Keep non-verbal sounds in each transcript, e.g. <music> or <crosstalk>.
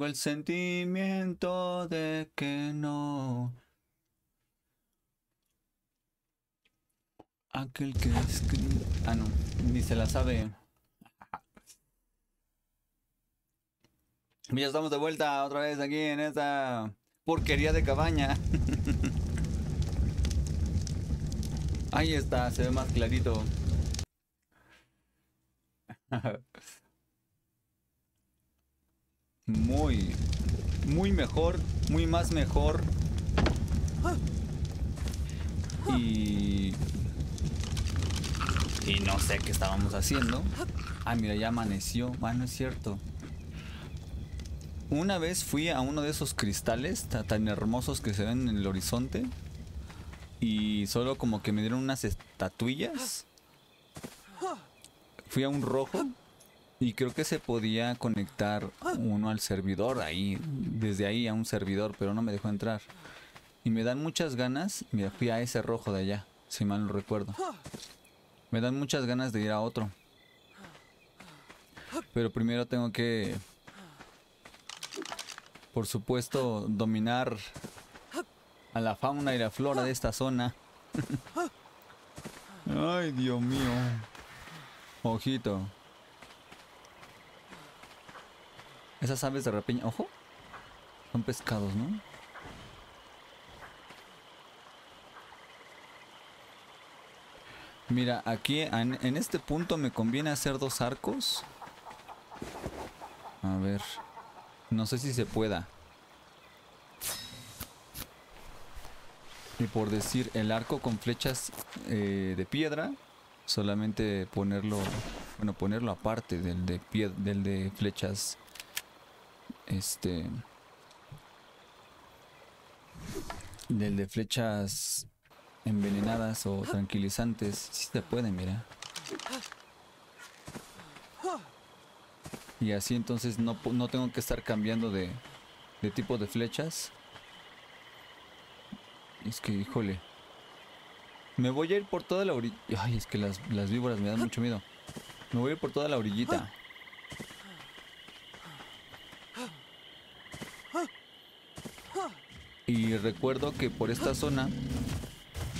Tengo el sentimiento de que no. Aquel que escribe. Ah, no, ni se la sabe. Ya estamos de vuelta otra vez aquí en esta porquería de cabaña. <laughs> Ahí está, se ve más clarito. <laughs> Muy, muy mejor, muy más mejor. Y... Y no sé qué estábamos haciendo. Ah, mira, ya amaneció. Ah, no es cierto. Una vez fui a uno de esos cristales tan hermosos que se ven en el horizonte. Y solo como que me dieron unas estatuillas. Fui a un rojo. Y creo que se podía conectar uno al servidor ahí. Desde ahí a un servidor, pero no me dejó entrar. Y me dan muchas ganas. Mira, fui a ese rojo de allá, si mal no recuerdo. Me dan muchas ganas de ir a otro. Pero primero tengo que por supuesto, dominar a la fauna y la flora de esta zona. <laughs> Ay, Dios mío. Ojito. Esas aves de rapiña, ojo. Son pescados, ¿no? Mira, aquí en, este punto me conviene hacer dos arcos. A ver. No sé si se pueda. Y por decir el arco con flechas eh, de piedra, solamente ponerlo, bueno, ponerlo aparte del de del de flechas, este, del de flechas envenenadas o tranquilizantes, si se puede, mira. Y así entonces no, no tengo que estar cambiando de, de tipo de flechas. Es que, híjole. Me voy a ir por toda la orilla. Ay, es que las, las víboras me dan mucho miedo. Me voy a ir por toda la orillita. Y recuerdo que por esta zona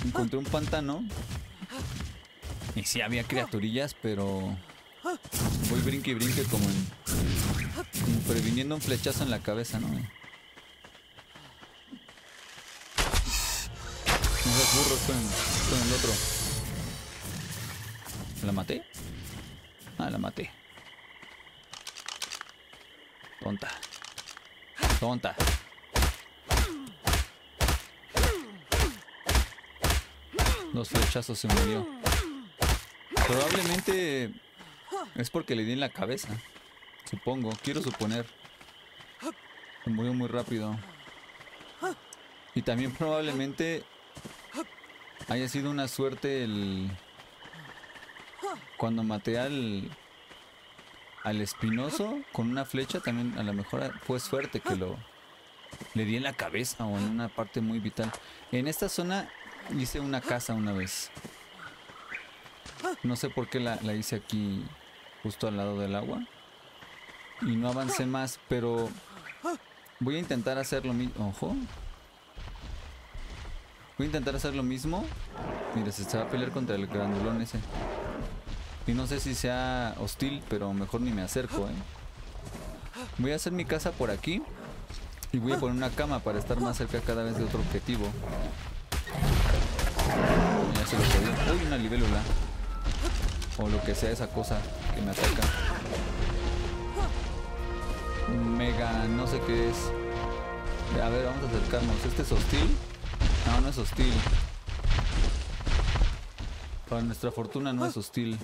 encontré un pantano. Y sí había criaturillas, pero Voy brinque y brinque como en. previniendo un flechazo en la cabeza, ¿no? No seas burros con, con el otro. ¿La maté? Ah, la maté. Tonta. Tonta. Dos flechazos se murió. Probablemente es porque le di en la cabeza. Supongo, quiero suponer. Se murió muy rápido. Y también probablemente haya sido una suerte el... Cuando maté al... Al espinoso con una flecha también a lo mejor fue suerte que lo... Le di en la cabeza o en una parte muy vital. En esta zona hice una casa una vez. No sé por qué la, hice aquí justo al lado del agua. Y no avancé más, pero voy a intentar hacer lo mismo. Ojo. Voy a intentar hacer lo mismo. Mira, se va a pelear contra el grandulón ese. Y no sé si sea hostil, pero mejor ni me acerco, ¿eh? Voy a hacer mi casa por aquí. Y voy a poner una cama para estar más cerca cada vez de otro objetivo. Uy, una libélula. O lo que sea esa cosa que me ataca. Mega, no sé qué es. A ver, vamos a acercarnos. ¿Este es hostil? No, no es hostil. Para nuestra fortuna no es hostil.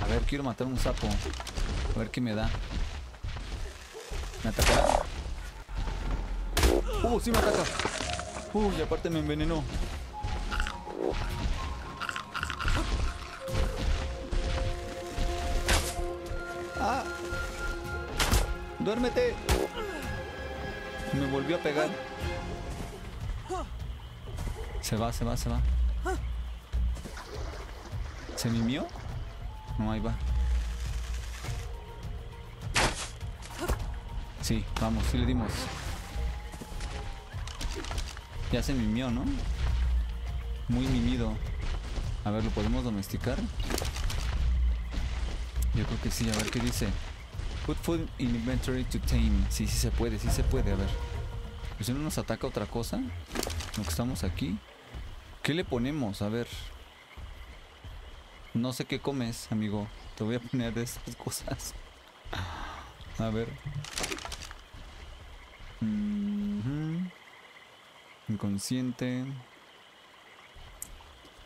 A ver, quiero matar un sapo. A ver qué me da. ¿Me atacará? ¡Uh, sí me ataca! ¡Uh, y aparte me envenenó! ¡Ah! ¡Duérmete! Me volvió a pegar. Se va, se va, se va. ¿Se mimió? No, ahí va. Sí, vamos, sí le dimos. Ya se mimió, ¿no? Muy mimido. A ver, ¿lo podemos domesticar? Yo creo que sí, a ver qué dice. Put food in inventory to tame. Sí, sí se puede, sí se puede, a ver. Pues si no nos ataca otra cosa. Lo que estamos aquí. ¿Qué le ponemos? A ver. No sé qué comes, amigo. Te voy a poner de estas cosas. A ver. Mhm. Inconsciente.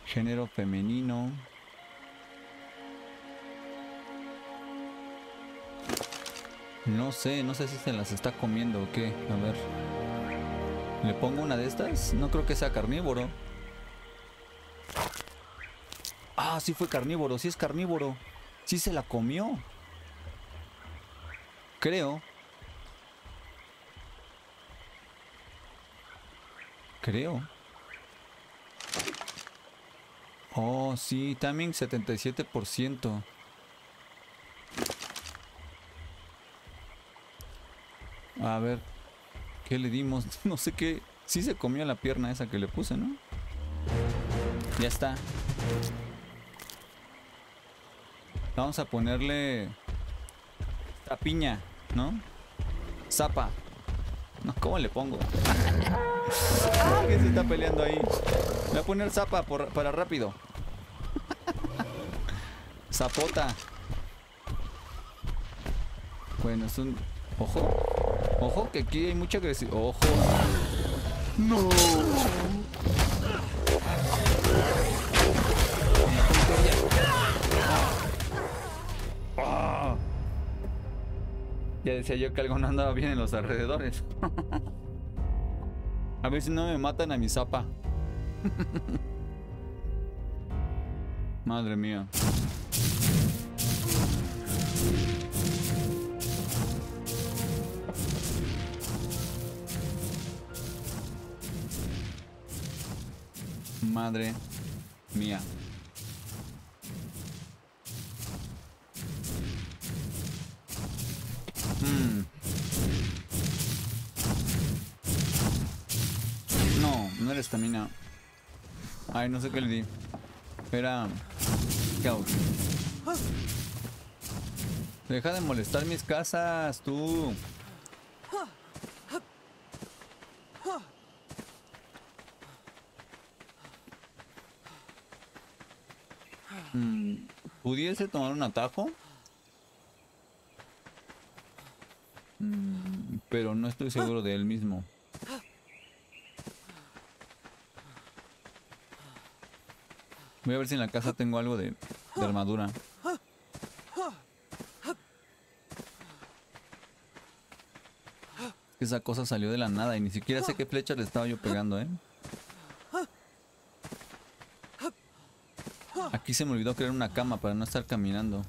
Género femenino. No sé, no sé si se las está comiendo o qué. A ver. ¿Le pongo una de estas? No creo que sea carnívoro. Ah, sí fue carnívoro, sí es carnívoro. Sí se la comió. Creo. Creo. Oh, sí, también 77%. A ver, ¿qué le dimos? <laughs> No sé qué. Sí se comió la pierna esa que le puse, ¿no? Ya está. Vamos a ponerle la piña, ¿no? Zapa. No, ¿cómo le pongo? <laughs> <laughs> ah, que se está peleando ahí. Voy a poner zapa para rápido. <laughs> Zapota. Bueno, es un... Ojo. Ojo, que aquí hay mucha agresividad. Ojo. No. Ya decía yo que algo no andaba bien en los alrededores. <laughs> a ver si no me matan a mi zapa. Madre mía. Madre mía. Mm. No, no era estamina. Ay, no sé qué le di. Era... Scout. Deja de molestar mis casas, tú. Mm, ¿Pudiese tomar un atajo? Mm, pero no estoy seguro de él mismo. Voy a ver si en la casa tengo algo de, armadura. Esa cosa salió de la nada y ni siquiera sé qué flecha le estaba yo pegando, ¿eh? Aquí se me olvidó crear una cama para no estar caminando.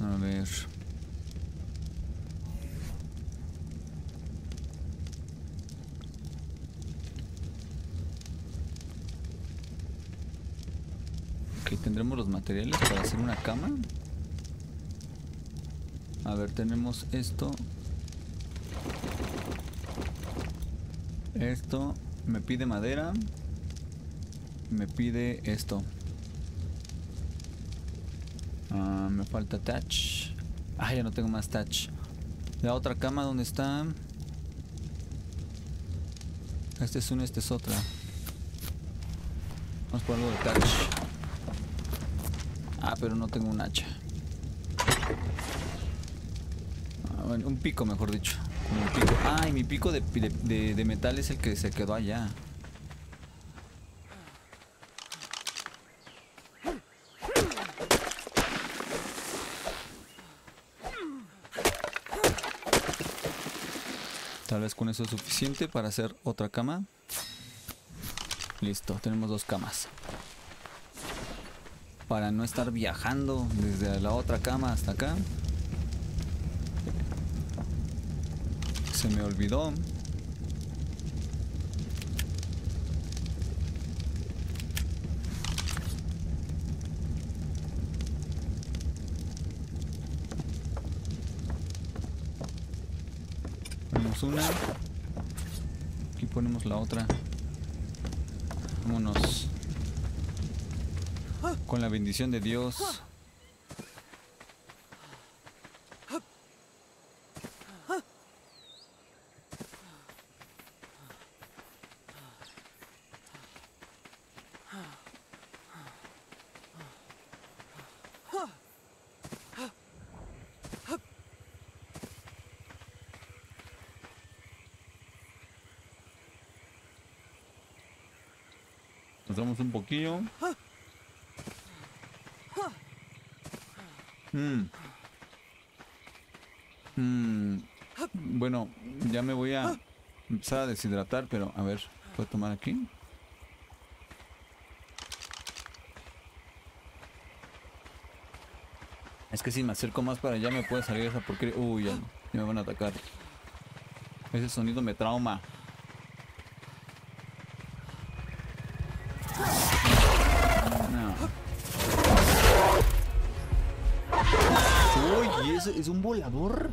A ver. Ok, tendremos los materiales para hacer una cama. A ver, esto. Esto me pide madera. Me pide esto. Ah, me falta touch. Ah, ya no tengo más touch. La otra cama, ¿dónde está? Este es una, este es otra. Vamos por algo de touch. Ah, pero no tengo un hacha. Un pico, mejor dicho. Un pico. Ah, mi pico de, de, de metal es el que se quedó allá. Tal vez con eso es suficiente para hacer otra cama. Listo, tenemos dos camas. Para no estar viajando desde la otra cama hasta acá. Se me olvidó. Ponemos una. Aquí ponemos la otra. Vámonos. Con la bendición de Dios. Un poquillo. Mm. Mm. Bueno, ya me voy a empezar a deshidratar, pero a ver, ¿puedo tomar aquí? Es que si me acerco más para allá me puede salir esa porquería. Uy, ya, ya me van a atacar. Ese sonido me trauma. Volador?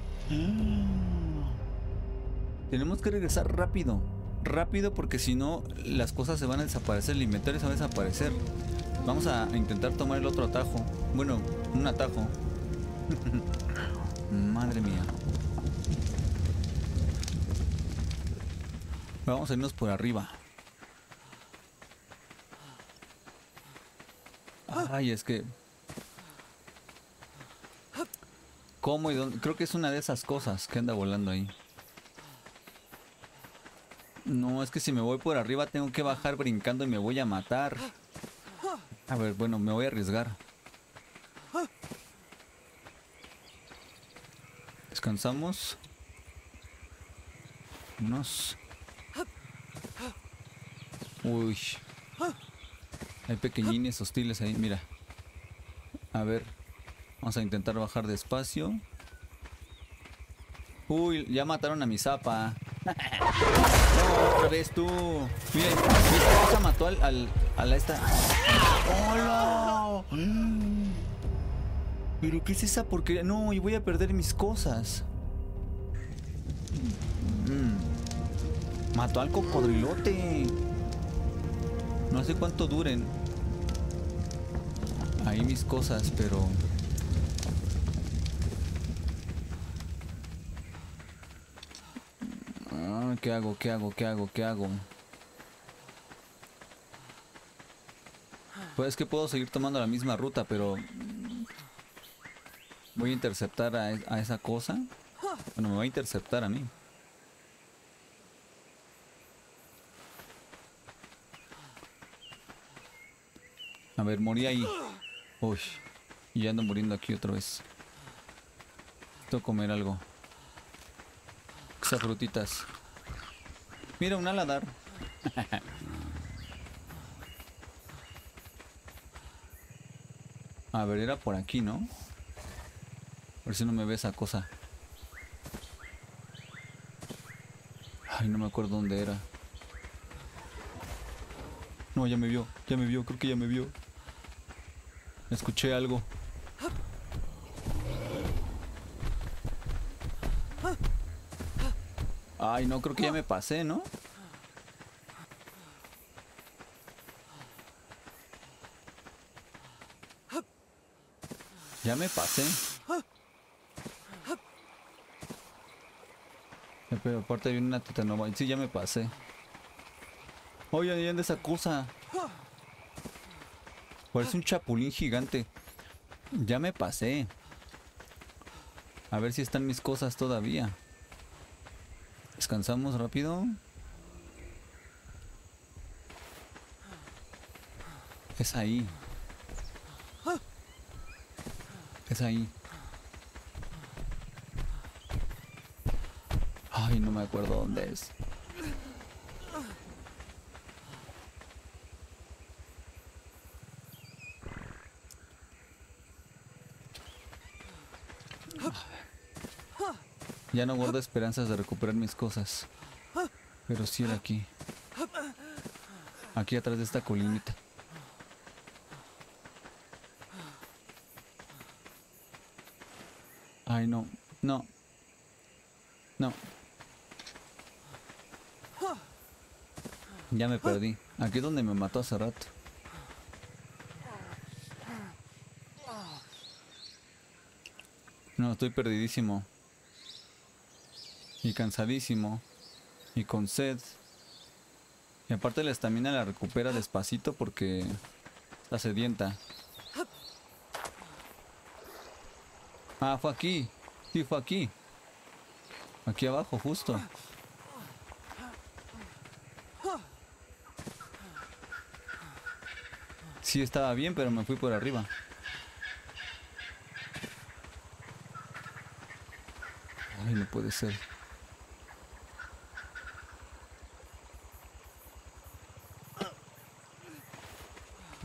Tenemos que regresar rápido. Rápido porque si no las cosas se van a desaparecer. El inventario se va a desaparecer. Vamos a intentar tomar el otro atajo. Bueno, un atajo. <laughs> Madre mía. Vamos a irnos por arriba. Ay, es que... ¿Cómo y dónde? Creo que es una de esas cosas que anda volando ahí. No, es que si me voy por arriba tengo que bajar brincando y me voy a matar. A ver, bueno, me voy a arriesgar. Descansamos. Unos. Uy. Hay pequeñines hostiles ahí, mira. A ver. Vamos a intentar bajar despacio. Uy, ya mataron a mi zapa. <laughs> no, otra vez tú. Mira, mi esposa mató al, al, a la esta. ¡Hola! ¿Pero qué es esa porquería? No, y voy a perder mis cosas. Mm. Mató al cocodrilote. No sé cuánto duren. Ahí mis cosas, pero... ¿Qué hago? ¿Qué hago? ¿Qué hago? ¿Qué hago? Pues es que puedo seguir tomando la misma ruta, pero... Voy a interceptar a, a esa cosa. Bueno, me va a interceptar a mí. A ver, morí ahí. Uy. Y ya ando muriendo aquí otra vez. Tengo que comer algo. Esas frutitas. Mira, un aladar. A ver, era por aquí, ¿no? A ver si no me ve esa cosa. Ay, no me acuerdo dónde era. No, ya me vio, ya me vio, creo que ya me vio. Escuché algo. Ay, no, creo que ya me pasé, ¿no? Ya me pasé. Pero aparte hay una tetanoma. Sí, ya me pasé. Oye, ¿de esa cosa? Parece un chapulín gigante. Ya me pasé. A ver si están mis cosas todavía. Descansamos rápido. Es ahí. Es ahí. Ay, no me acuerdo dónde es. Ya no guardo esperanzas de recuperar mis cosas. Pero sí era aquí. Aquí atrás de esta colinita. Ay, no. No. No. Ya me perdí. Aquí es donde me mató hace rato. No, estoy perdidísimo. Y cansadísimo. Y con sed. Y aparte la estamina la recupera despacito porque está sedienta. Ah, fue aquí. Sí, fue aquí. Aquí abajo, justo. Sí, estaba bien, pero me fui por arriba. Ay, no puede ser.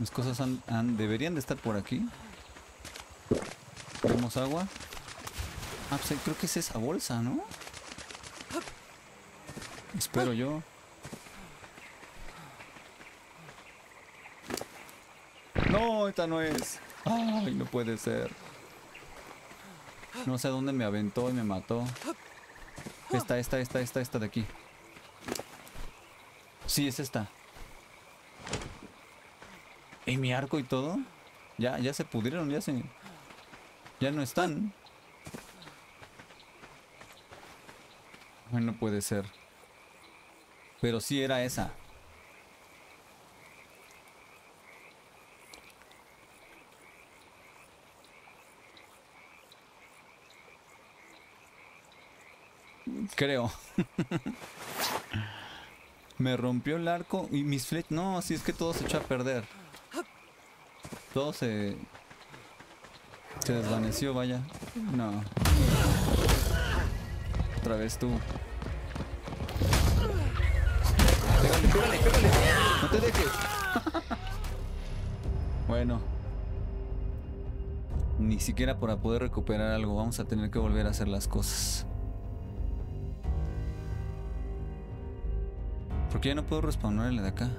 Mis cosas han, deberían de estar por aquí. Tenemos agua. Ah, pues creo que es esa bolsa, ¿no? Espero yo. No, esta no es. Ay, no puede ser. No sé dónde me aventó y me mató. Esta, esta, esta, esta, esta de aquí. Sí, es esta. ¿Y mi arco y todo? Ya, ya se pudrieron, ya se... Ya no están. Ay, no puede ser. Pero sí era esa. Creo. <laughs> Me rompió el arco y mis flechas... No, así es que todo se echó a perder. Todo se... Se desvaneció, vaya. No. Otra vez tú. Pégale, pégale, pégale. No te dejes. <laughs> bueno. Ni siquiera para poder recuperar algo vamos a tener que volver a hacer las cosas. ¿Por qué ya no puedo respawnar el de acá?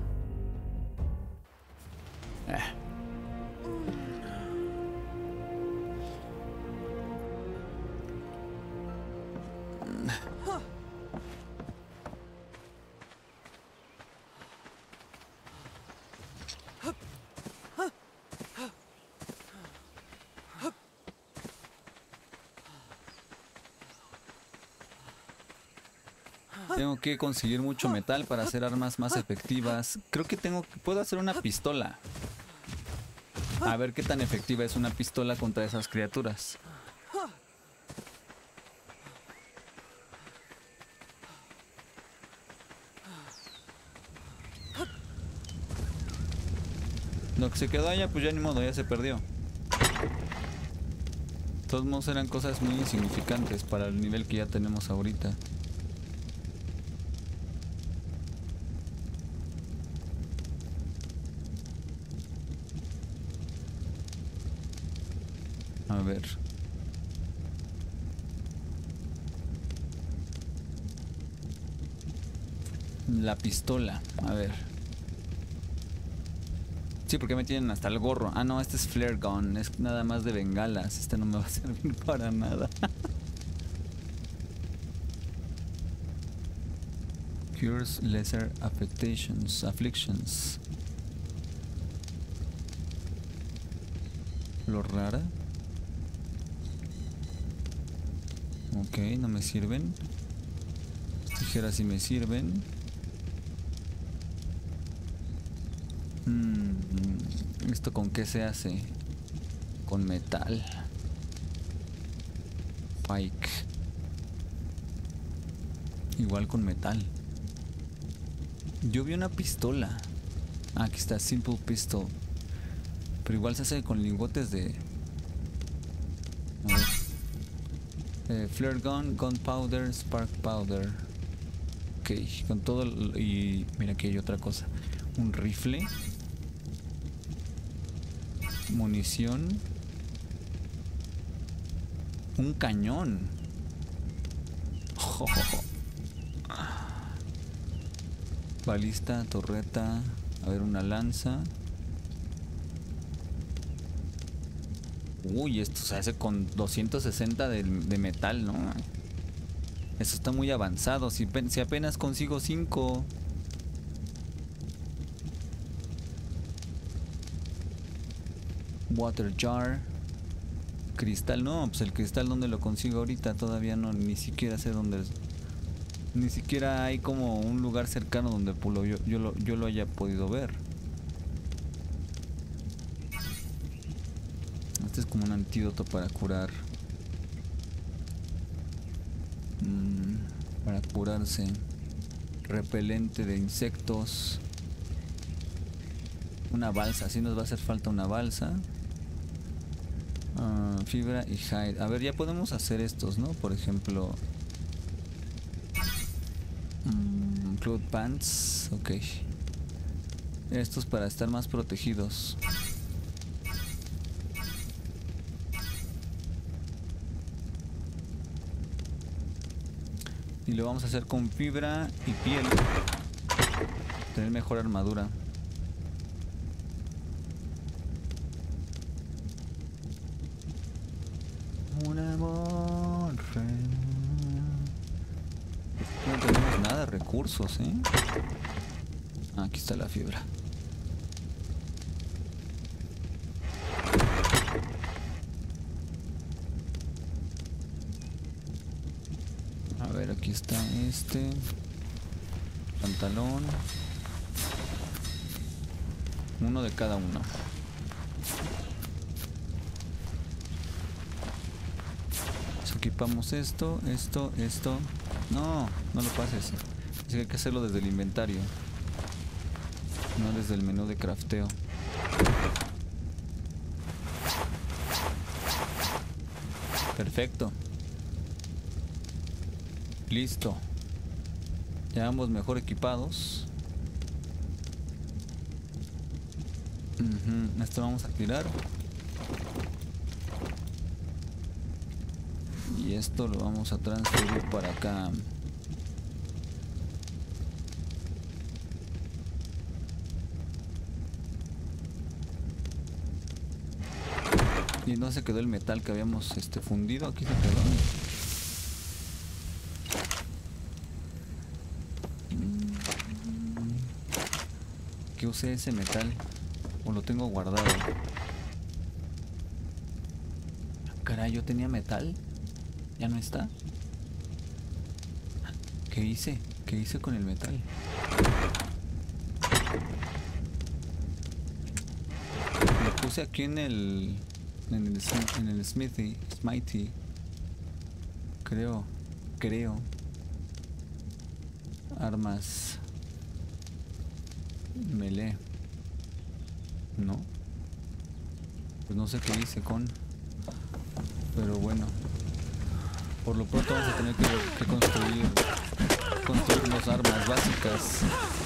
Que conseguir mucho metal para hacer armas más efectivas. Creo que tengo puedo hacer una pistola. A ver qué tan efectiva es una pistola contra esas criaturas. Lo que se quedó allá, pues ya ni modo, ya se perdió. De todos modos eran cosas muy insignificantes para el nivel que ya tenemos ahorita. A ver. La pistola, a ver. Sí, porque me tienen hasta el gorro. Ah, no, este es flare gun, es nada más de bengalas. Este no me va a <laughs> servir para nada. Cures lesser affectations, afflictions. Lo rara. Ok, no me sirven. Tijeras sí me sirven. Mm, ¿Esto con qué se hace? Con metal. Pike. Igual con metal. Yo vi una pistola. Ah, aquí está, Simple Pistol. Pero igual se hace con lingotes de... Eh, flare gun, gunpowder, spark powder. Ok, con todo... y mira aquí hay otra cosa. Un rifle. Munición. Un cañón. <laughs> Balista, torreta. A ver, una lanza. Uy, esto se hace con 260 de, de metal, ¿no? Eso está muy avanzado. Si, si apenas consigo 5. Water jar. Cristal, no, pues el cristal donde lo consigo ahorita todavía no, ni siquiera sé dónde Ni siquiera hay como un lugar cercano donde yo, yo, lo, yo lo haya podido ver. Este es como un antídoto para curar. Mm, para curarse. Repelente de insectos. Una balsa, así nos va a hacer falta una balsa. Ah, fibra y hide. A ver, ya podemos hacer estos, ¿no? Por ejemplo... Mm, cloth pants. Ok. Estos para estar más protegidos. Y lo vamos a hacer con fibra y piel. Tener mejor armadura. Un amor. No tenemos nada ¿eh? Aquí está la fibra. está este pantalón uno de cada uno equipamos esto esto esto no no lo pases que hay que hacerlo desde el inventario no desde el menú de crafteo perfecto Listo. Ya vamos mejor equipados. Esto vamos a tirar. Y esto lo vamos a transferir para acá. Y no se quedó el metal que habíamos este fundido, aquí se quedó. que use ese metal o lo tengo guardado. Caray, yo tenía metal. Ya no está. ¿Qué hice? ¿Qué hice con el metal? Lo puse aquí en el en el, en el smithy, smithy. Creo, creo. Armas melee. No. Pues no sé qué hice con. Pero bueno. Por lo pronto vamos a tener que, que construir construirnos armas básicas.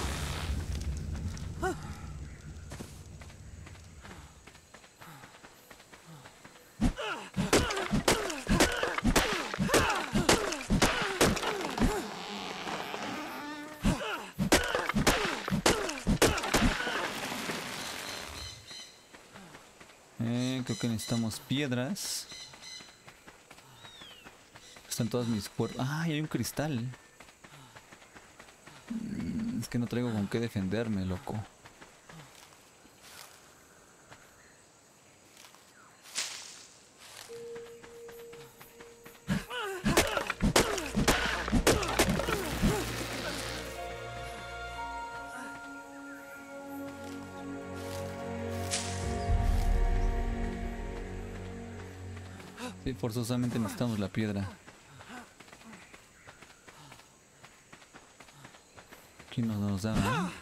Necesitamos piedras. Están todas mis puertas. ¡Ah! hay un cristal. Mm, es que no traigo con qué defenderme, loco. Forzosamente necesitamos la piedra. Aquí no nos da,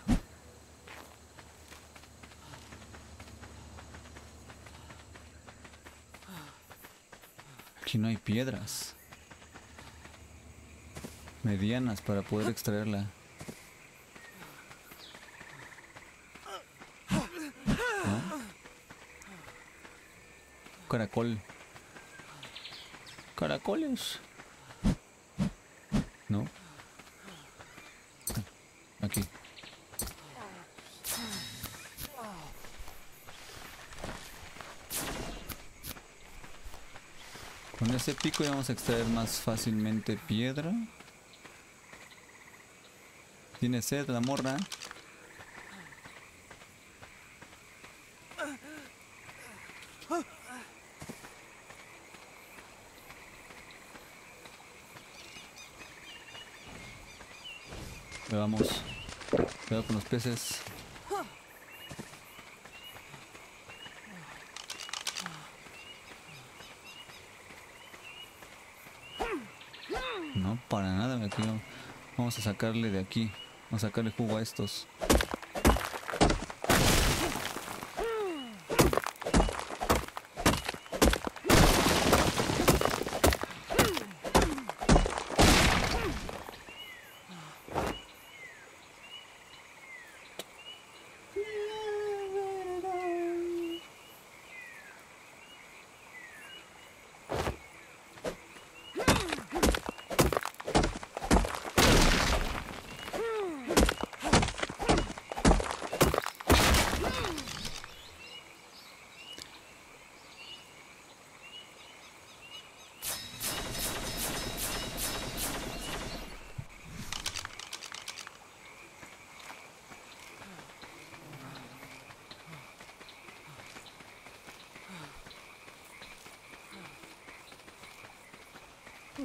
Aquí no hay piedras. Medianas para poder extraerla. Caracol caracoles. No. Aquí. Con ese pico vamos a extraer más fácilmente piedra. Tiene sed la morra. No, para nada, me tío. Vamos a sacarle de aquí. Vamos a sacarle jugo a estos.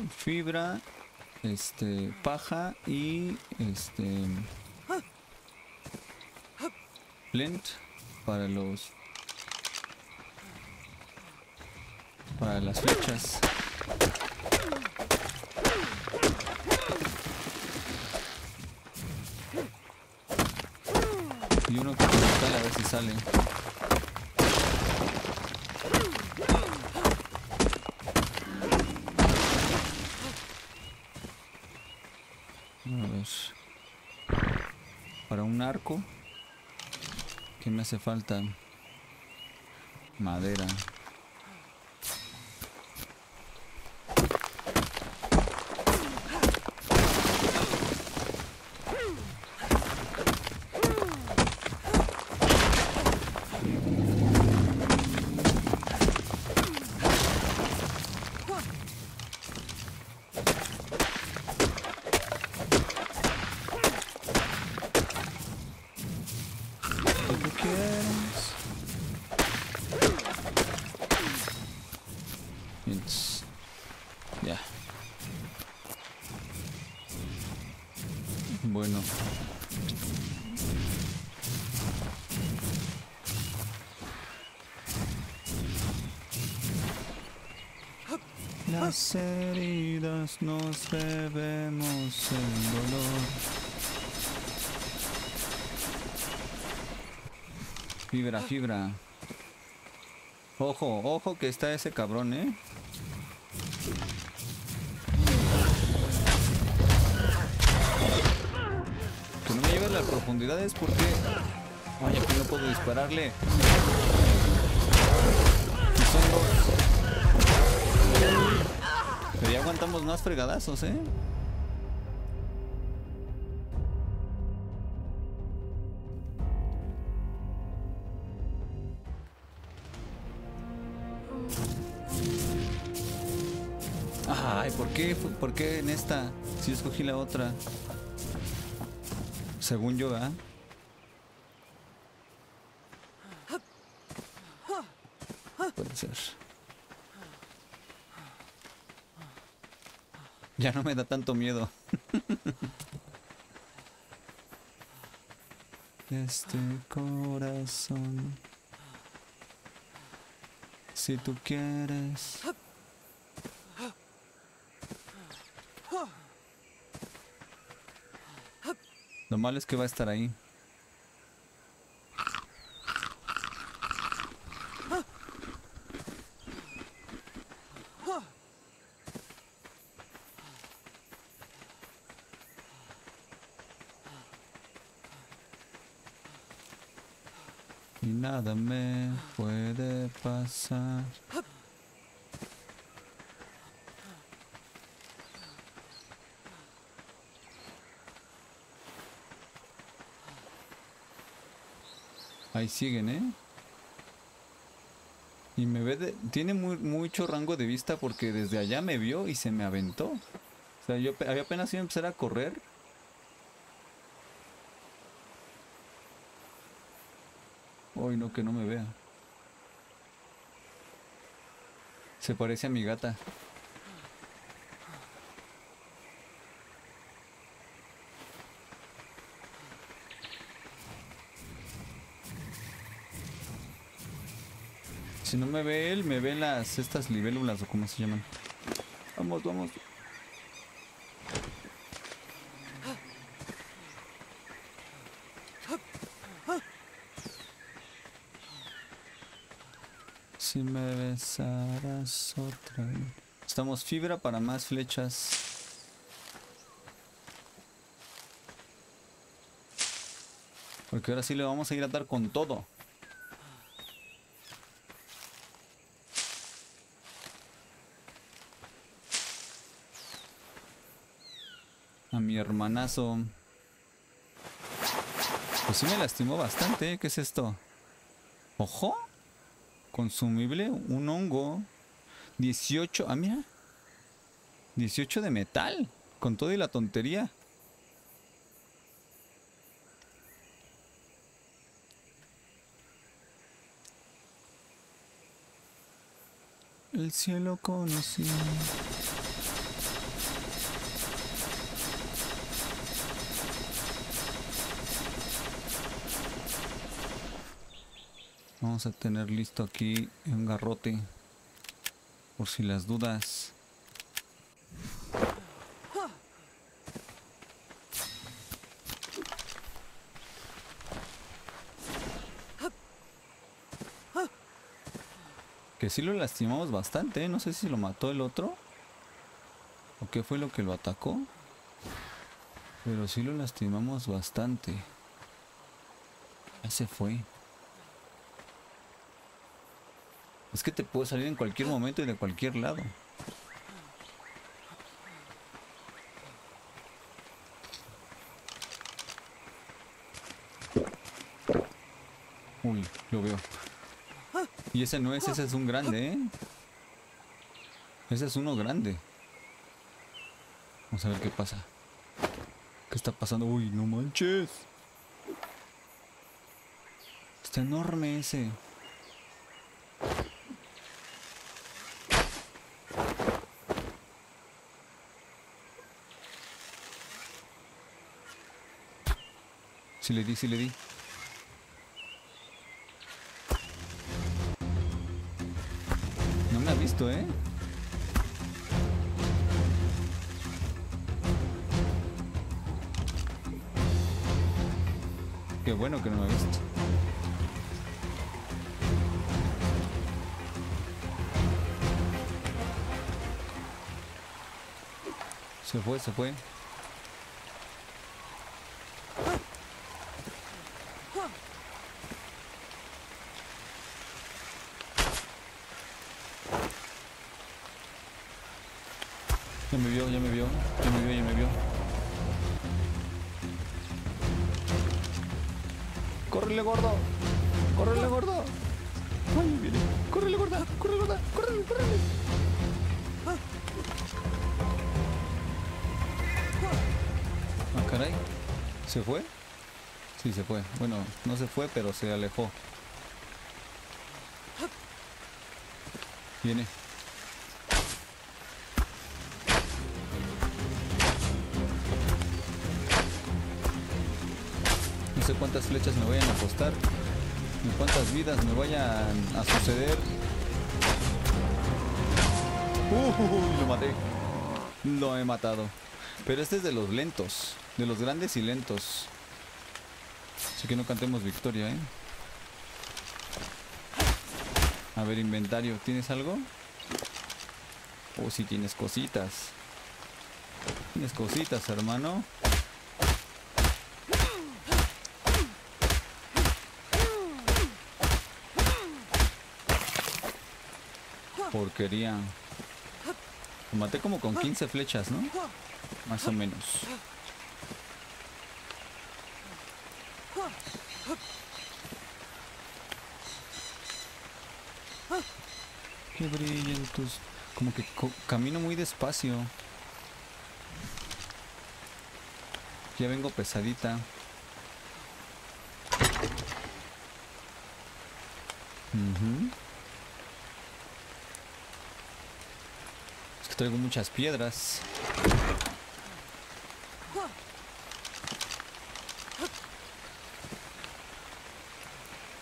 Fibra, este, paja y este flint para los para las flechas. Y uno que a si sale. Para un arco. Que me hace falta? Madera. Bueno. Las nos debemos el dolor. Fibra, fibra. Ojo, ojo que está ese cabrón, ¿eh? las profundidades porque... Ay, aquí no puedo dispararle. Ya aguantamos más fregadazos, ¿eh? Ay, ¿por qué? ¿Por qué en esta? Si escogí la otra. Según yo, ¿ah? Puede ser. Ya no me da tanto miedo. este corazón. Si tú quieres. Lo malo es que va a estar ahí. Y nada me puede pasar. Ahí siguen, ¿eh? Y me ve de- tiene muy, mucho rango de vista porque desde allá me vio y se me aventó. O sea, yo había apenas iba a empezar a correr. Que no me vea. Se parece a mi gata. Si no me ve él, me ven las estas libélulas o como se llaman. Vamos, vamos. Si me besaras otra vez. Estamos fibra para más flechas. Porque ahora sí le vamos a ir a dar con todo. A mi hermanazo. Pues sí me lastimó bastante. ¿eh? ¿Qué es esto? ¿Ojo? Consumible, un hongo. 18. Ah, mira. 18 de metal. Con todo y la tontería. El cielo conocí. Vamos a tener listo aquí un garrote. Por si las dudas. Que sí lo lastimamos bastante, ¿eh? no sé si lo mató el otro. O qué fue lo que lo atacó. Pero sí lo lastimamos bastante. Ya se fue. Es que te puede salir en cualquier momento y de cualquier lado. Uy, lo veo. Y ese no es, ese es un grande, ¿eh? Ese es uno grande. Vamos a ver qué pasa. ¿Qué está pasando? Uy, no manches. Está enorme ese. Sí le di, sí le di. No me ha visto, ¿eh? Qué bueno que no me ha visto. Se fue, se fue. Ya me vio, ya me vio, ya me vio, ya me vio. ¡Córrele, gordo! ¡Córrele, gordo! ¡Ay, viene! ¡Córrele, gorda! ¡Córrele, gorda! ¡Córrele, córrele! Ah, caray. ¿Se fue? Sí, se fue. Bueno, no se fue, pero se alejó. Viene. Cuántas flechas me vayan a costar. Cuántas vidas me vayan a suceder. Uy, lo maté. Lo he matado. Pero este es de los lentos. De los grandes y lentos. Así que no cantemos victoria, ¿eh? A ver, inventario. ¿Tienes algo? Oh, sí tienes cositas. Tienes cositas, hermano. Porquería. Lo maté como con 15 flechas, ¿no? Más o menos. Que brillen tus... Como que camino muy despacio. Ya vengo pesadita. Ujú. Es traigo muchas piedras.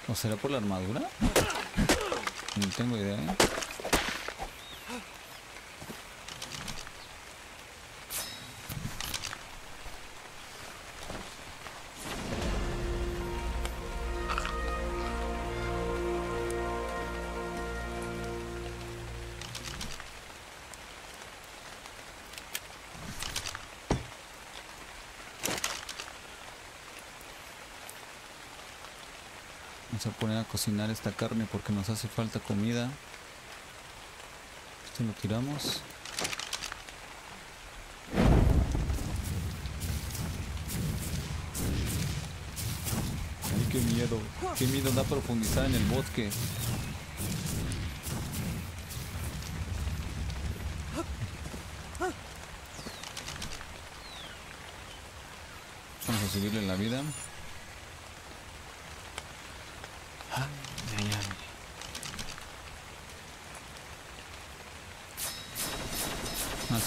¿O será por la armadura? No tengo idea. ¿eh? Vamos a poner a cocinar esta carne porque nos hace falta comida. Esto lo tiramos. Ay, qué miedo. Qué miedo da profundizar en el bosque. Vamos a subirle la vida. Ay, ay, ay.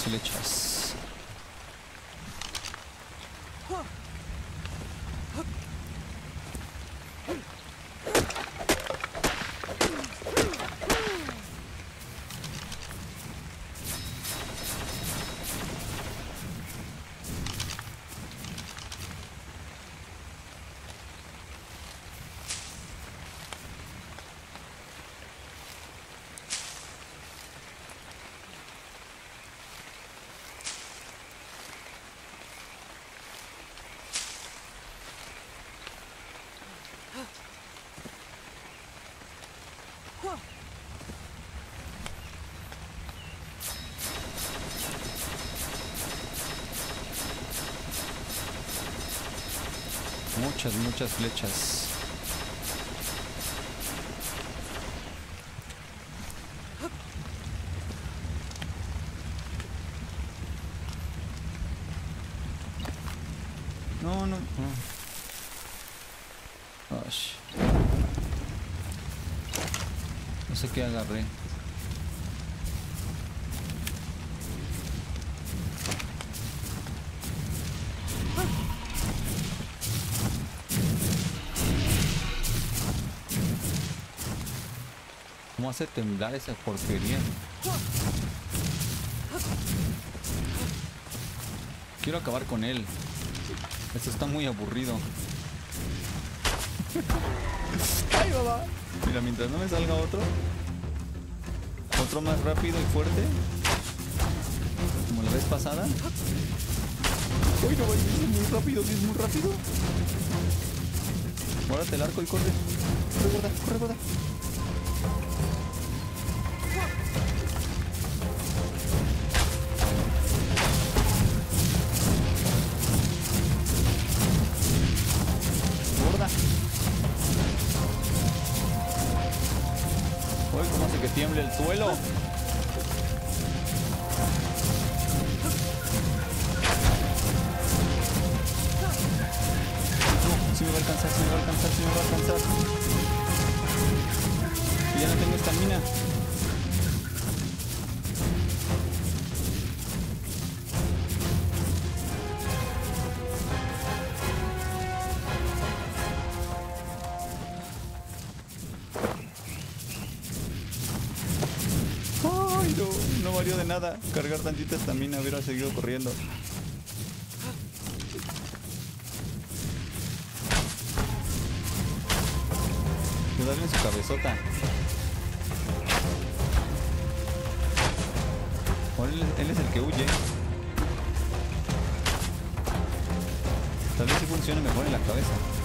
Más Muchas, flechas. No, no, no. No sé qué agarré. Hace temblar esa porquería? Quiero acabar con él. Esto está muy aburrido. ¡Ay, mamá! Mira, mientras no me salga otro. Otro más rápido y fuerte. Como la vez pasada. ¡Uy, no! Es muy rápido, es muy rápido. Guárdate el arco y corre. Corre, gorda, corre. Gorda. Tiemble el suelo. Tantita estamina, hubiera seguido corriendo. Que en su cabezota. Él, es el que huye. Tal vez sí funcione mejor en la cabeza.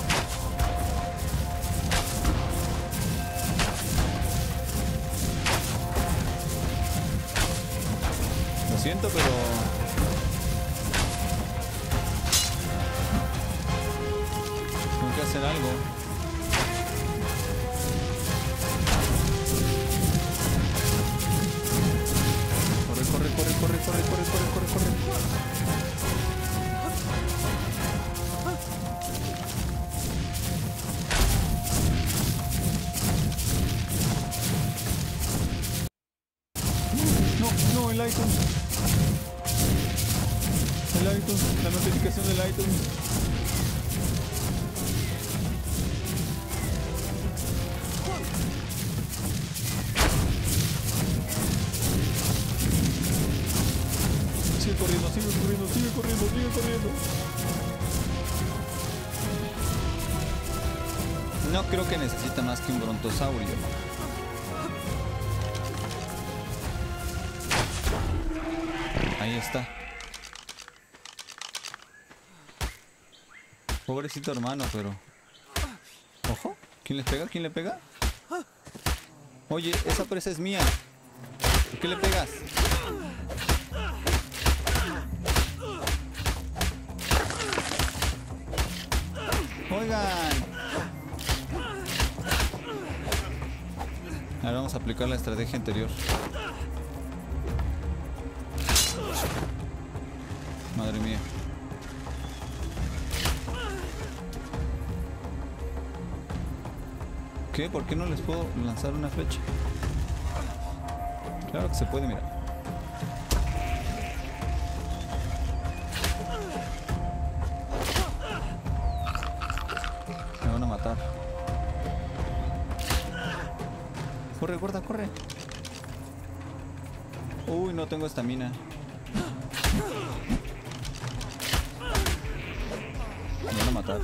Brontosaurio. Ahí está. Pobrecito hermano, pero... Ojo, ¿quién le pega? ¿Quién le pega? Oye, esa presa es mía. ¿Por qué le pegas? Oigan. Ahora vamos a aplicar la estrategia anterior. Madre mía. ¿Qué? ¿Por qué no les puedo lanzar una flecha? Claro que se puede, mira. Corre, gorda, corre. Uy, no tengo estamina. Me van a matar.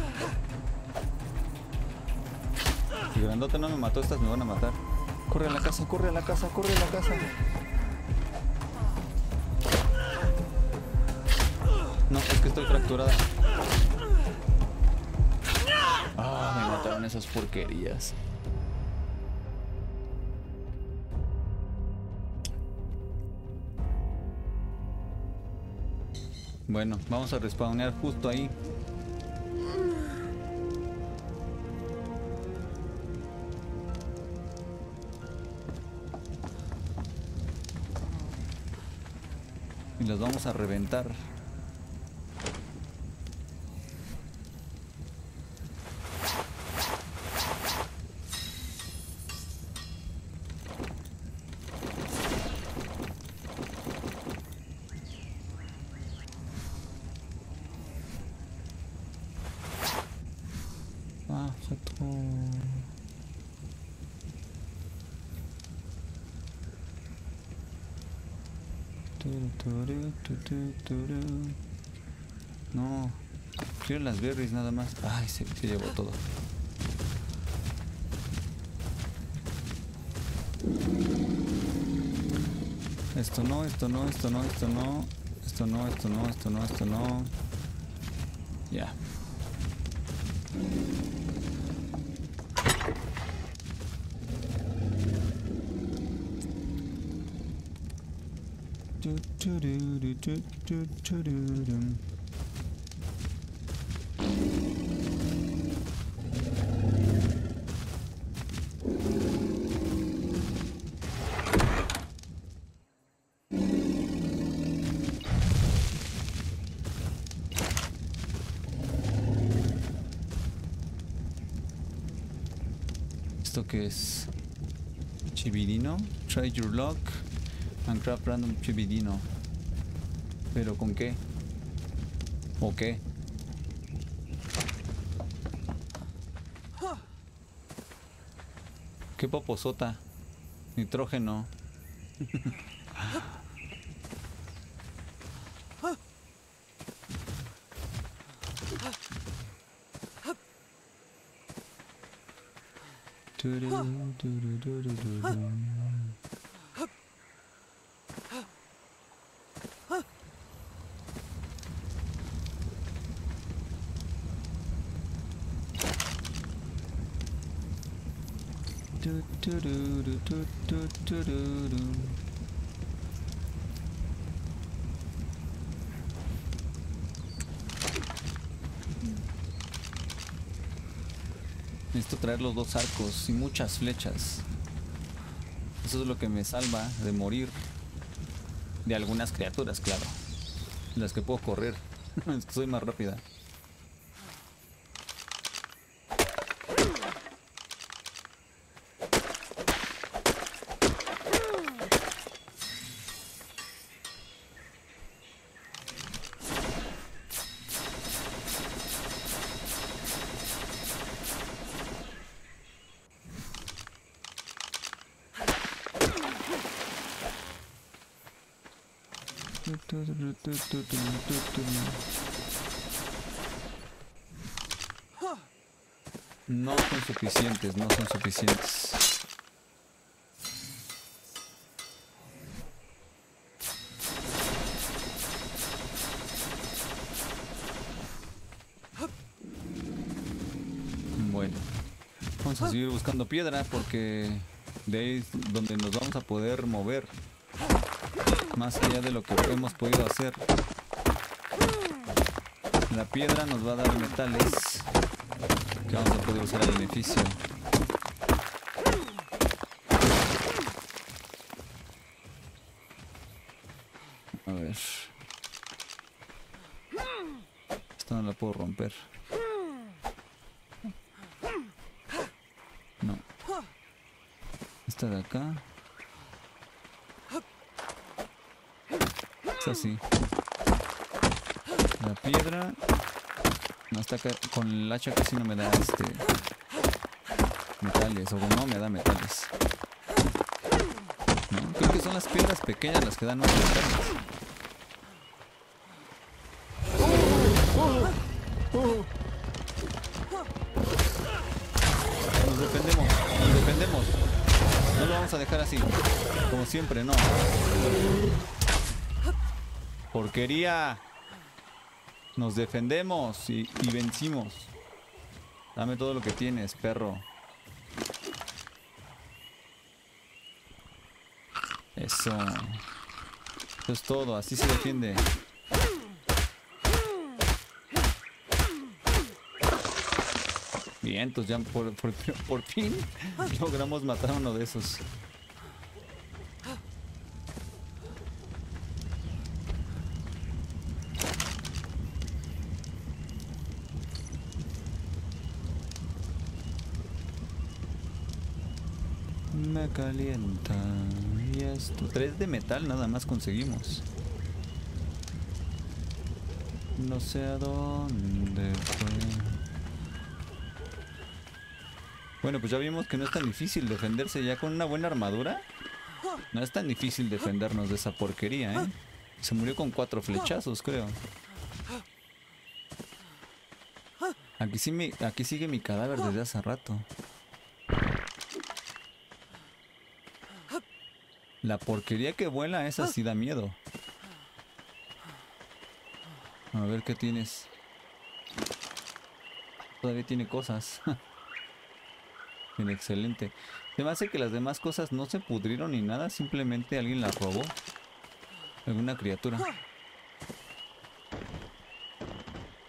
Si grandote no me mató, estas me van a matar. Corre a la casa, corre a la casa, corre a la casa. No, es que estoy fracturada. Ah, me mataron esas porquerías. Bueno, vamos a respawnear justo ahí. Y los vamos a reventar. Ah, exacto. Turu, turu, tu, tu, turu. No, quiero las berries nada más. Ay, se, se llevó todo. Esto no, esto no, esto no, esto no. Esto no, esto no, esto no, esto no. Ya. Tu, tururu, tu, tu, tururu. ¿Esto qué es? Chividino. Try your luck. And craft random chividino. ¿Pero con qué? ¿O qué? ¿Qué poposota? Nitrógeno. <laughs> Necesito traer los dos arcos y muchas flechas. Eso es lo que me salva de morir. De algunas criaturas, claro. Las que puedo correr. <laughs> soy más rápida. No son suficientes, no son suficientes. Bueno, vamos a seguir buscando piedra porque de ahí es donde nos vamos a poder mover más allá de lo que hemos podido hacer. La piedra nos va a dar metales que vamos a poder usar a beneficio. A ver. Esta no la puedo romper. No. Esta de acá. Así. La piedra. No está. Con el hacha casi no me da este. Metales. O no me da metales. Creo que son las piedras pequeñas las que dan más metales. Nos defendemos, nos defendemos. No lo vamos a dejar así. Como siempre, no. Porquería. Nos defendemos y, vencimos. Dame todo lo que tienes, perro. Eso. Eso es todo, así se defiende. Bien, entonces ya por, por, por fin <laughs> logramos matar a uno de esos. Me calienta. Y esto. Tres de metal nada más conseguimos. No sé a dónde fue. Bueno, pues ya vimos que no es tan difícil defenderse ya con una buena armadura. No es tan difícil defendernos de esa porquería, ¿eh? Se murió con cuatro flechazos, creo. Aquí, aquí sigue mi cadáver desde hace rato. La porquería que vuela, esa sí da miedo. A ver qué tienes. Todavía tiene cosas. <laughs> Bien, excelente. Se me hace que las demás cosas no se pudrieron ni nada, simplemente alguien las robó. Alguna criatura.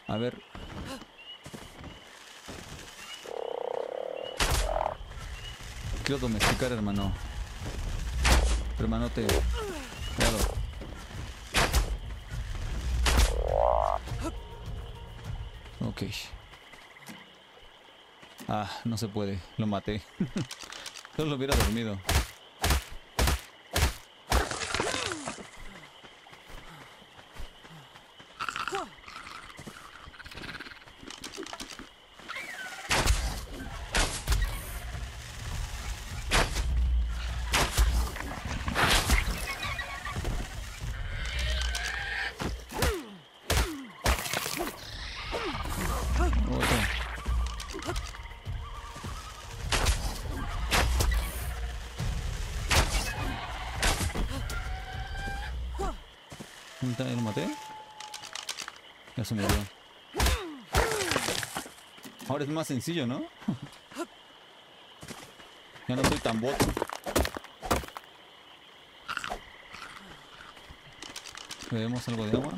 A ver. Quiero domesticar, hermano. Hermanote. Cuidado. Ok. Ah, no se puede. Lo maté. <laughs> Solo hubiera dormido. Es más sencillo, ¿no? ya no soy tan boto. Bebemos algo de agua.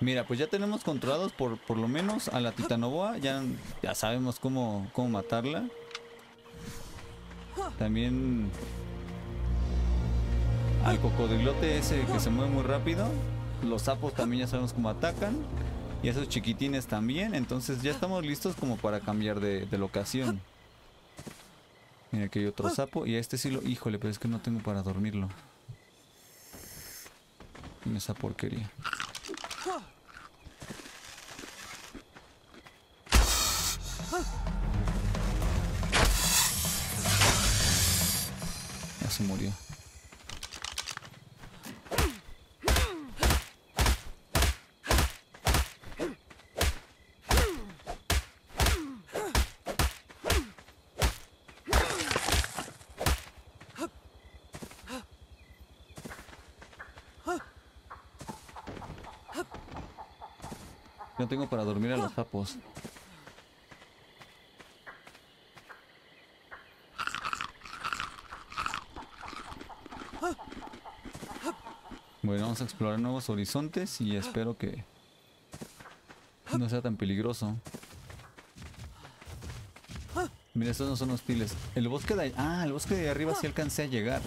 Mira, pues ya tenemos controlados por, por lo menos a la titanoboa. Ya, ya sabemos cómo, cómo matarla. También al cocodrilote ese que se mueve muy rápido. Los sapos también ya sabemos cómo atacan. Y esos chiquitines también. Entonces ya estamos listos como para cambiar de, de locación. Mira, aquí hay otro sapo. Y a este sí lo... Híjole, pero es que no tengo para dormirlo. En esa porquería. Ya se murió. No tengo para dormir a los sapos. Bueno, vamos a explorar nuevos horizontes y espero que no sea tan peligroso. Mira, estos no son hostiles. El bosque de... Ah, el bosque de arriba sí alcancé a llegar.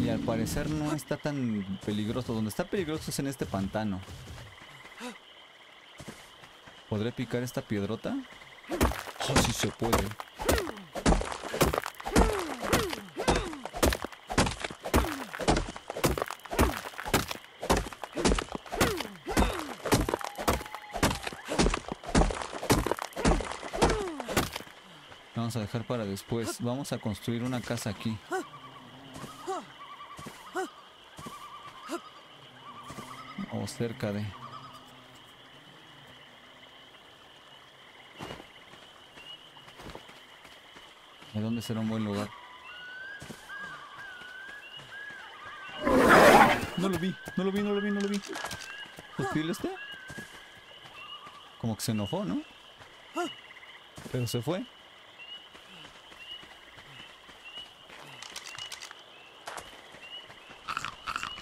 Y al parecer no está tan peligroso. Donde está peligroso es en este pantano. ¿Podré picar esta piedrota? Oh, sí se puede. Vamos a dejar para después. Vamos a construir una casa aquí. O cerca de... ¿De dónde será un buen lugar? No lo vi, no lo vi, no lo vi, no lo vi. ¿Hostil este? Como que se enojó, ¿no? Pero se fue.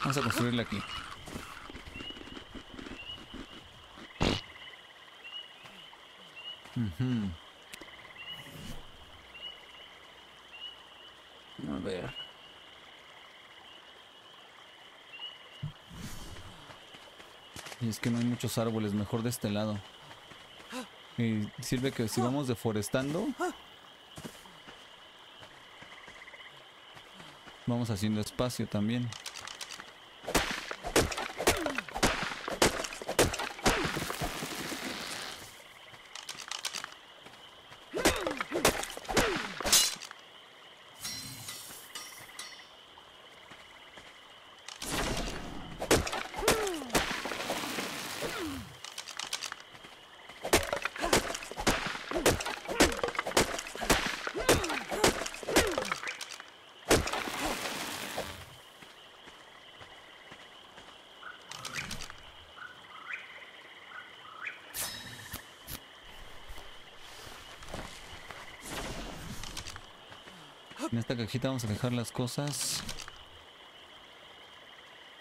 Vamos a construirle aquí. A ver. Es que no hay muchos árboles, mejor de este lado. Y sirve que si vamos deforestando, vamos haciendo espacio también. En esta vamos a dejar las cosas.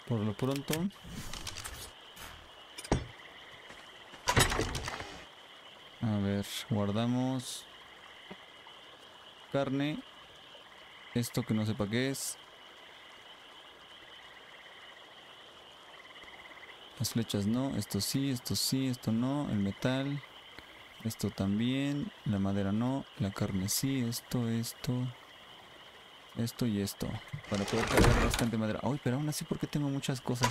Por lo pronto. A ver, guardamos carne. Esto que no sepa qué es. Las flechas no, esto sí, esto sí, esto no, el metal, esto también, la madera no, la carne sí, esto, esto, esto y esto. Para poder cargar bastante madera. Ay, pero aún así porque tengo muchas cosas.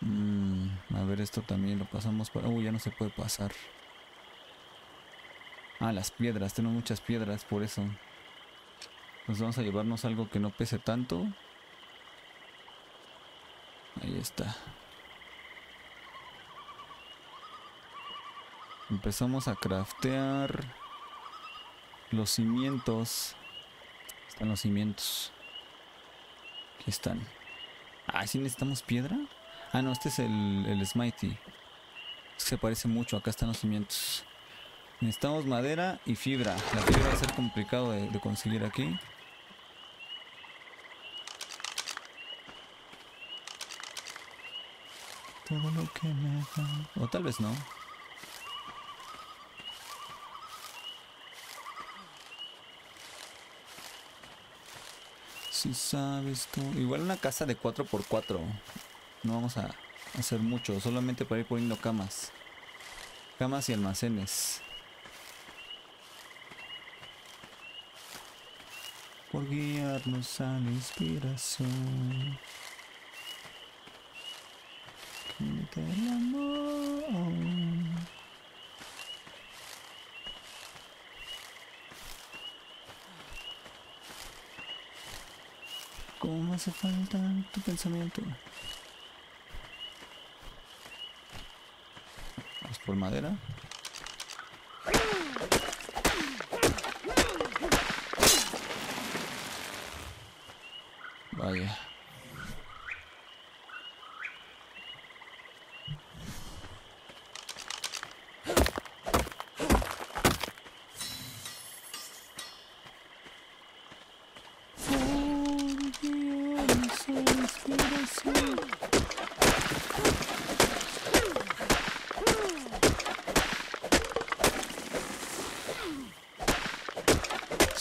Mm, a ver, esto también lo pasamos para... Uy, ya no se puede pasar. Ah, las piedras. Tengo muchas piedras, por eso. Pues vamos a llevarnos algo que no pese tanto. Ahí está. Empezamos a craftear los cimientos. Están los cimientos. Aquí están. Ah, ¿sí necesitamos piedra? Ah, no, este es el, el Smitey. Se parece mucho. Acá están los cimientos. Necesitamos madera y fibra. La fibra va a ser complicado de, de conseguir aquí. Todo lo que me da. O tal vez no. Si sabes tú. Igual una casa de 4x4. No vamos a hacer mucho. Solamente para ir poniendo camas. Camas y almacenes. Por guiarnos a la inspiración. Del amor. ¿Cómo hace falta tu pensamiento? Vamos por madera. Vaya.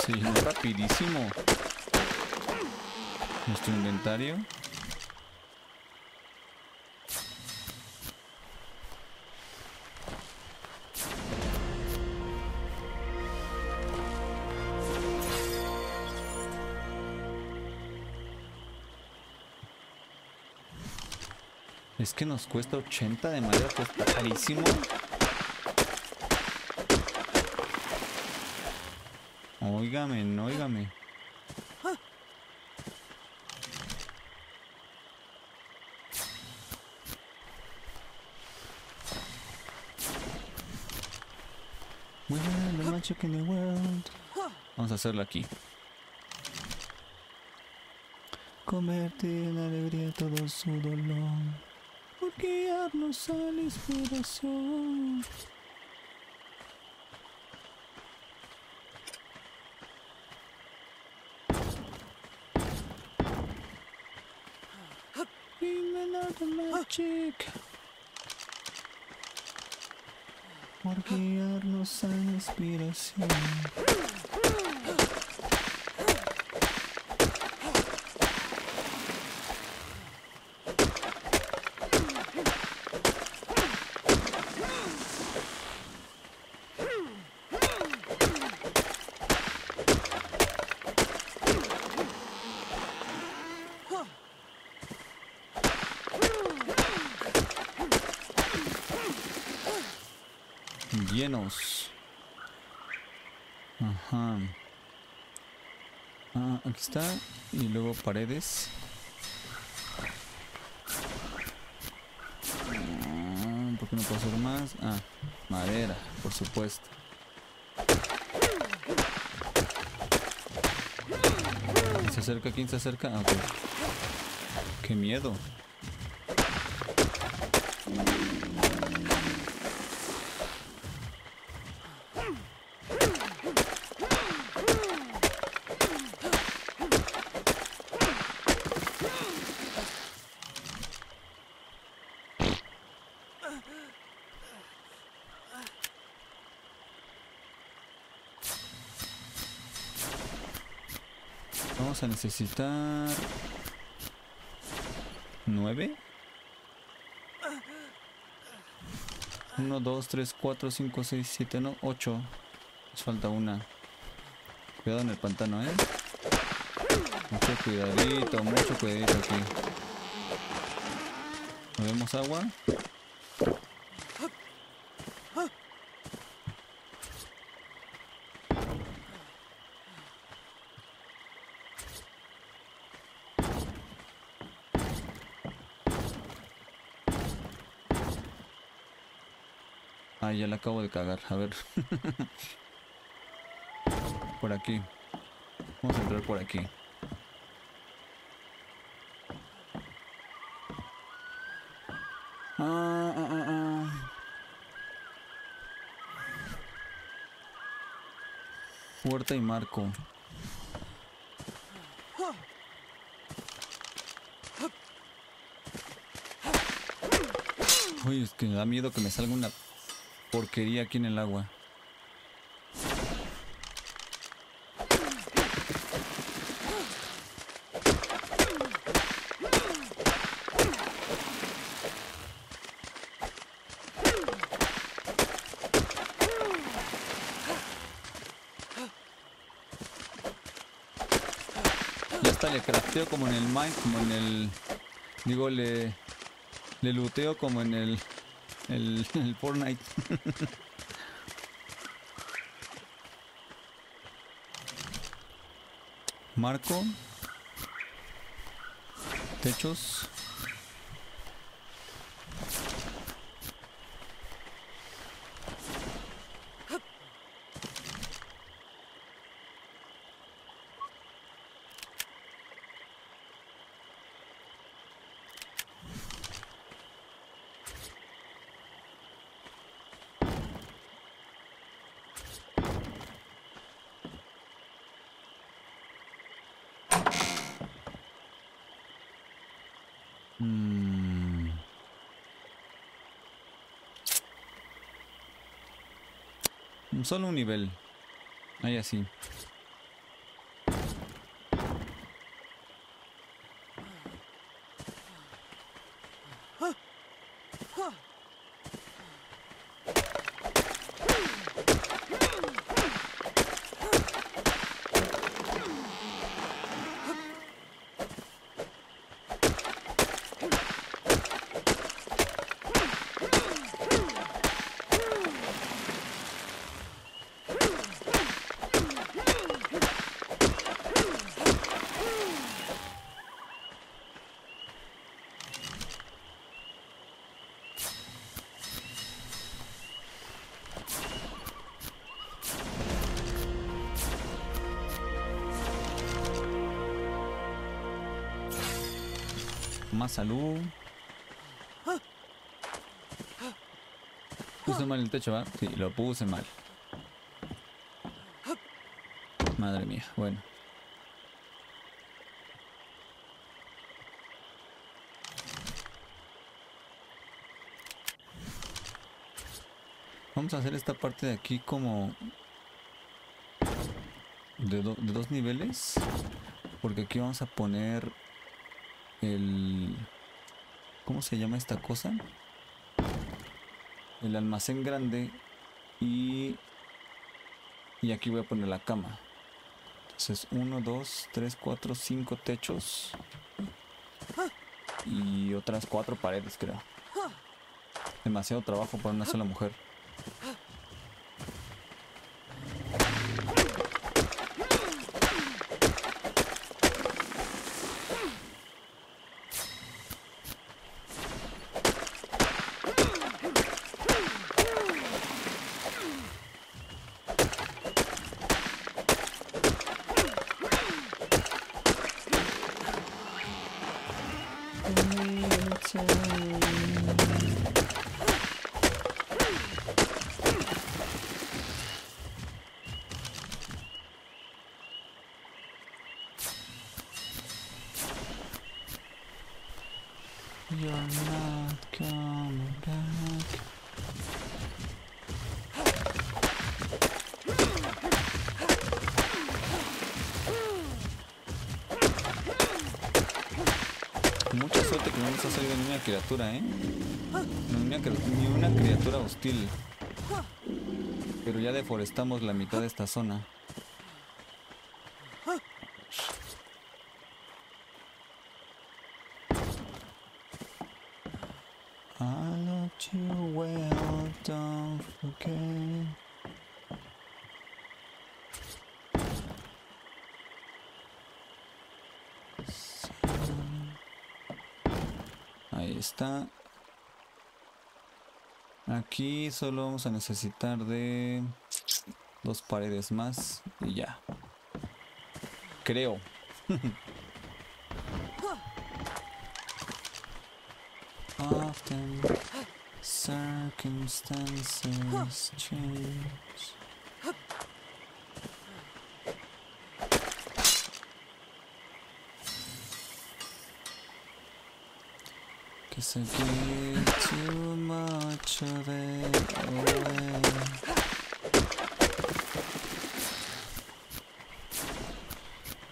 Sí, no, rapidísimo. Nuestro inventario. Es que nos cuesta 80 de madera, cuesta carísimo. Óigame, óigame. The magic in the world. Vamos a hacerlo aquí. Converte en alegría todo su dolor. Por guiarnos a la inspiración. Bring another magic. Por guiarnos a inspiración. llenos. Ajá. Ah, aquí está. Y luego paredes. Ah, ¿Por qué no puedo hacer más? Ah, madera, por supuesto. ¿Quién se acerca? ¿Quién se acerca? Ah, ok. Qué miedo. Vamos a necesitar... ¿Nueve? Uno, dos, tres, cuatro, cinco, seis, siete, no, ocho. Nos falta una. Cuidado en el pantano, ¿eh? Mucho cuidadito, mucho cuidadito aquí. ¿Movemos agua? Ya la acabo de cagar. A ver. <laughs> por aquí. Vamos a entrar por aquí. Ah, ah, ah, ah. Y marco. Uy, es que me da miedo que me salga una porquería aquí en el agua. Ya está, le crafteo como en el mine, como en el... Digo, le... Le luteo como en el... El, el Fortnite. Marco. Techos. Solo un nivel. Ahí así. Salud. Puse mal el techo, ¿va? Sí, lo puse mal. Madre mía, bueno. Vamos a hacer esta parte de aquí como de, de dos niveles. Porque aquí vamos a poner el... ¿Cómo se llama esta cosa? El almacén grande y... Y aquí voy a poner la cama. Entonces, 1, 2, 3, 4, 5 techos. Y otras cuatro paredes, creo. Demasiado trabajo para una sola mujer. ¿Eh? Ni una criatura hostil. Pero ya deforestamos la mitad de esta zona. Solo vamos a necesitar de dos paredes más y ya. Creo. <laughs> Often circumstances change. Guess I gave too much of it away.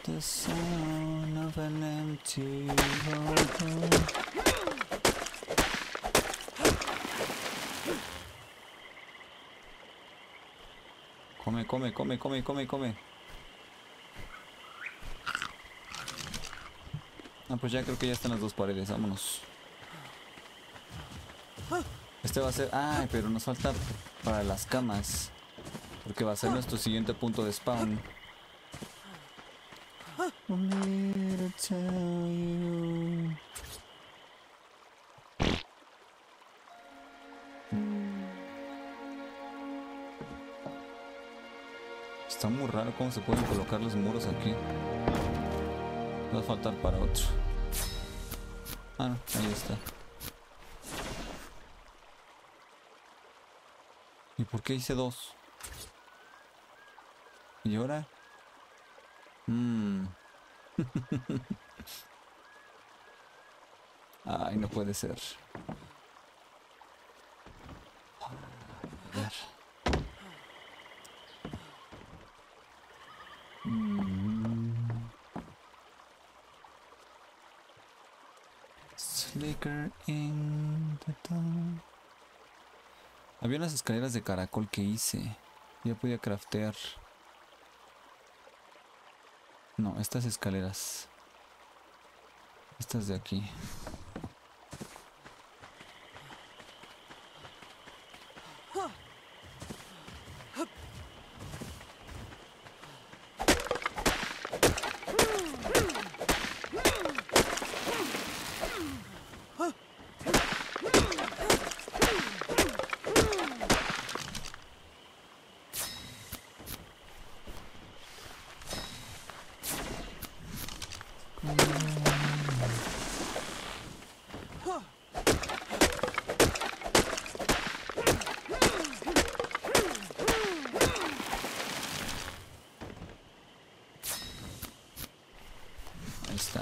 The sound of an empty road. Come, come, come, come, come, come. Ah, pues ya creo que ya están las dos paredes, vámonos. Este va a ser... Ah, pero nos falta para las camas. Porque va a ser nuestro siguiente punto de spawn. Está muy raro cómo se pueden colocar los muros aquí. Va a faltar para otro. Ah, no, ahí está. Por qué hice dos? ¿Y ahora? Mmm. <laughs> Ay, no puede ser. A ver. Había unas escaleras de caracol que hice. Ya podía craftear. No, estas escaleras. Estas de aquí. Está.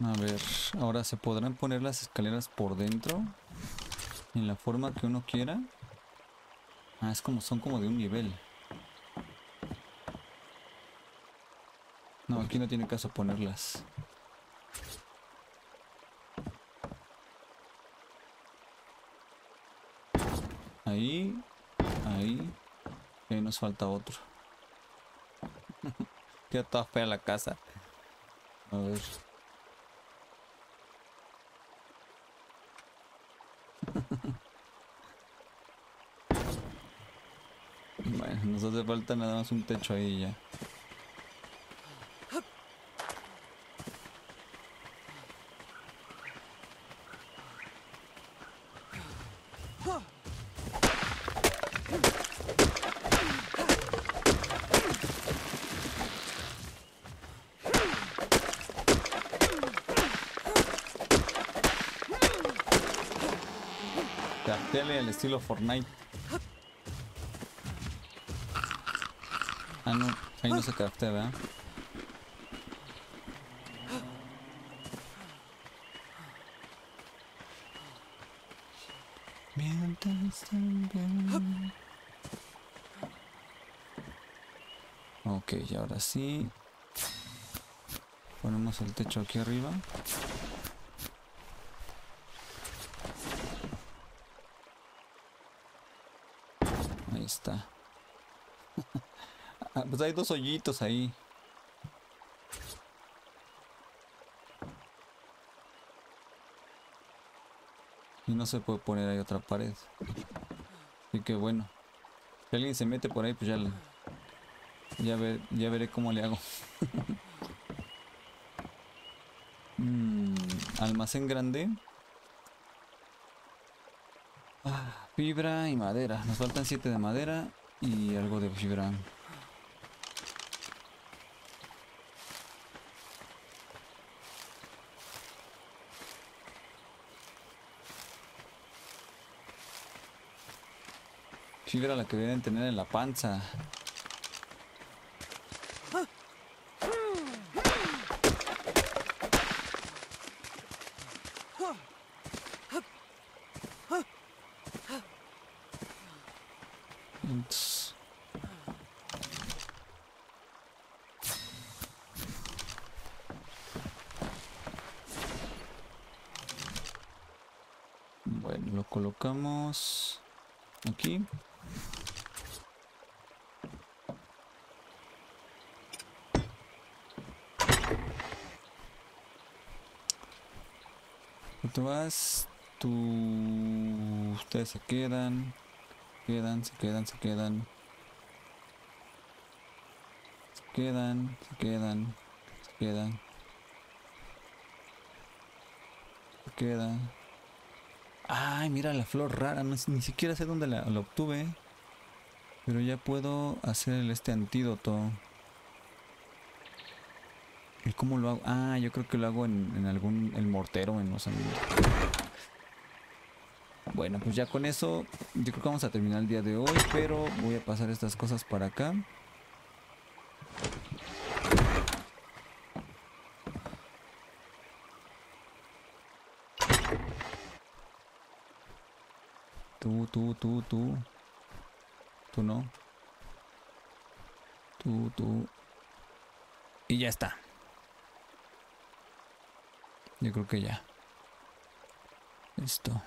A ver, ahora se podrán poner las escaleras por dentro en la forma que uno quiera. Ah, es como son como de un nivel. No, aquí no tiene caso ponerlas. Falta otro. <laughs> Queda toda fea la casa. A ver. <laughs> Bueno, nos hace falta nada más un techo ahí ya. Crafteale al estilo Fortnite. Ah, no, ahí no se craftea, ¿verdad? Ok, y ahora sí. Ponemos el techo aquí arriba. Ahí está. Ah, pues hay dos hoyitos ahí. Y no se puede poner ahí otra pared. Así que bueno. Si alguien se mete por ahí, pues ya le- ya, ver- ya veré cómo le hago. <laughs> Mm, almacén grande. Ah, fibra y madera. Nos faltan 7 de madera y algo de fibra. Fibra la que deben tener en la panza. Entonces, Bueno, lo colocamos aquí. Tú te vas, tú... Ustedes se quedan, quedan, se quedan, se quedan. Se quedan, se quedan, se quedan. Se quedan. Ay, mira la flor rara, no, ni siquiera sé dónde la, la obtuve. Pero ya puedo hacer este antídoto. ¿Y cómo lo hago? Ah, yo creo que lo hago en, algún el mortero, en los Bueno, pues ya con eso, yo creo que vamos a terminar el día de hoy, pero voy a pasar estas cosas para acá. Tú, tú, tú, tú. Tú no. Tú, tú. Y ya está. Yo creo que ya. Listo.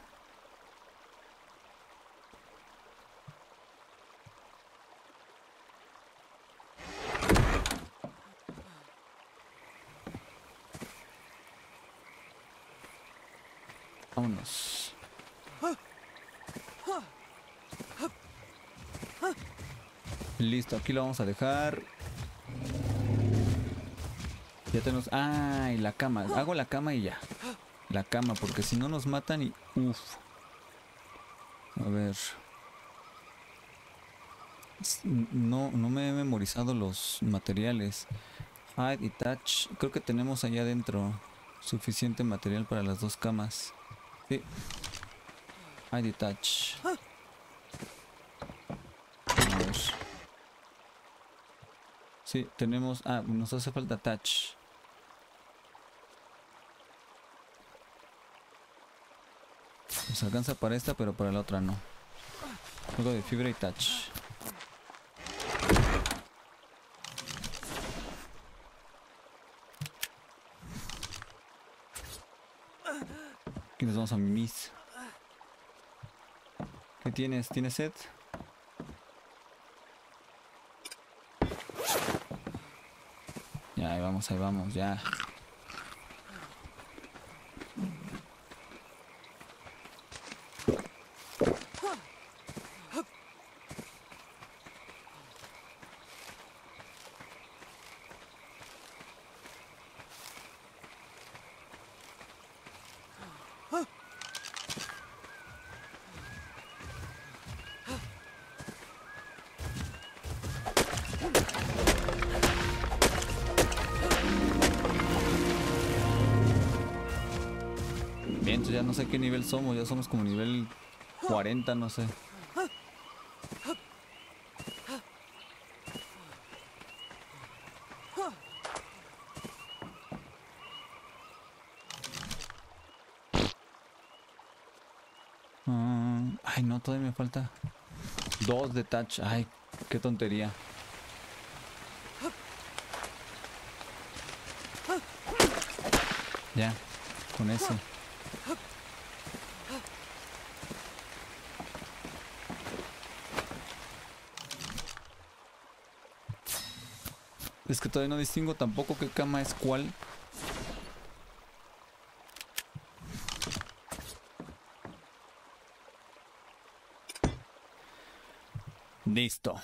Vámonos. Listo, aquí lo vamos a dejar. Ya tenemos... ¡Ay! La cama. Hago la cama y ya. La cama, porque si no nos matan y... Uf. A ver. No, no me he memorizado los materiales. Hide y touch. Creo que tenemos allá adentro suficiente material para las dos camas. Sí. Hide y touch. Sí, tenemos... Ah, nos hace falta touch. Nos alcanza para esta, pero para la otra no. Juego de fibra y touch. Aquí nos vamos a mimis. ¿Qué tienes? ¿Tienes sed? Ya, ahí vamos, ahí vamos, ya. Qué nivel somos, ya somos como nivel 40, no sé. Ah, ay, no, todavía me falta dos de touch. Ay, qué tontería. Ya, con eso. Es que todavía no distingo tampoco qué cama es cuál. Listo.